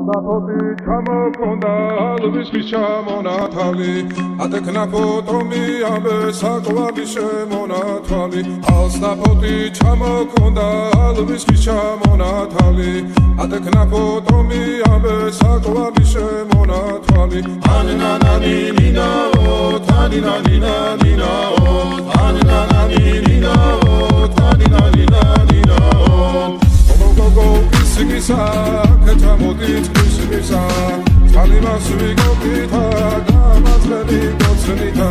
ალსაფოთი ჩამოკონდა ალვის ხიჩამონათალი ატეკნა ფოტომი ამე საკვალი შემონათალი. ალსაფოთი ჩამოკონდა ალვის ხიჩამონათალი ატეკნა ფოტომი ამე საკვალი შემონათალი. ანანანი ნინაო თანინანი ნინაო ანანანი ნინაო თანინანი ნინაო გოგო ისგისა კეთამოდით ისგისა წალიმას ვიგობითა გამაძლები გოცნითა